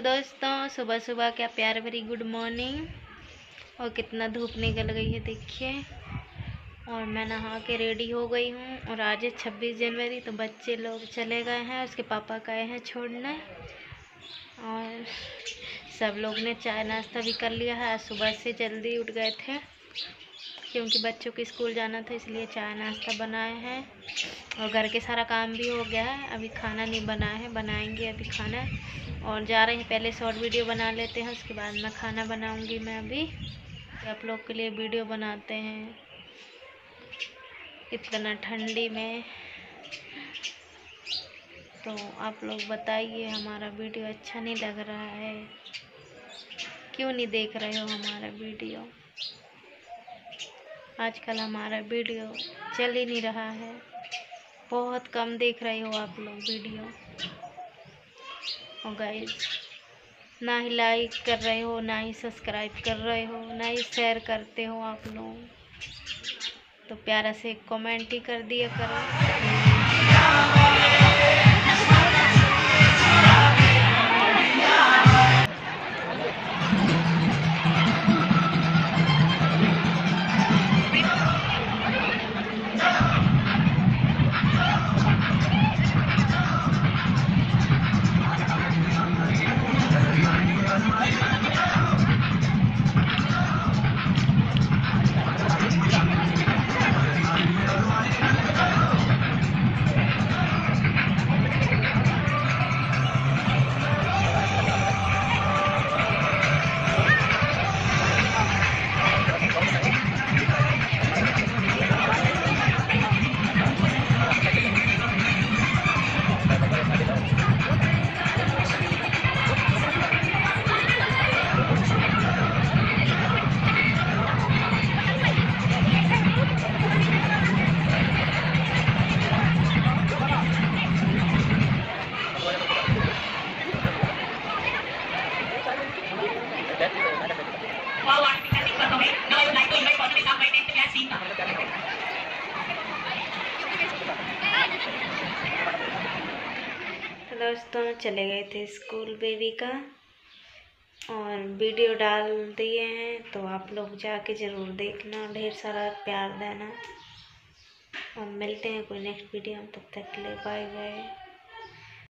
तो दोस्तों सुबह सुबह क्या प्यार भरी गुड मॉर्निंग और कितना धूप निकल गई है, देखिए। और मैं नहा के रेडी हो गई हूँ। और आज है छब्बीस जनवरी तो बच्चे लोग चले गए हैं, उसके पापा गए हैं छोड़ने। और सब लोग ने चाय नाश्ता भी कर लिया है। सुबह से जल्दी उठ गए थे। क्योंकि बच्चों को स्कूल जाना था, इसलिए चाय नाश्ता बनाए हैं। और घर के सारा काम भी हो गया है। अभी खाना नहीं बनाया है, बनाएँगे अभी खाना। और जा रहे हैं, पहले शॉर्ट वीडियो बना लेते हैं, उसके बाद मैं खाना बनाऊँगी मैं अभी। आप लोग के लिए वीडियो बनाते हैं। इतना ठंडी में। तो आप लोग बताइए, हमारा वीडियो अच्छा नहीं लग रहा है। क्यों नहीं देख रहे हो हमारा वीडियो? आजकल हमारा वीडियो चल ही नहीं रहा है। बहुत कम देख रहे हो आप लोग वीडियो। और गाइस ना ही लाइक कर रहे हो, ना ही सब्सक्राइब कर रहे हो, ना ही शेयर करते हो आप लोग। तो प्यारा से कमेंट ही कर दिया करो। दोस्तों चले गए थे स्कूल बेबी का और वीडियो डाल दिए हैं तो आप लोग जाके ज़रूर देखना ढेर सारा प्यार देना। और मिलते हैं कोई नेक्स्ट वीडियो में, तब तक के लिए बाय बाय